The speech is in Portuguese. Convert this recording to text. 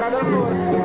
jogador novo.